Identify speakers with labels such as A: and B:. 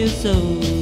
A: your soul.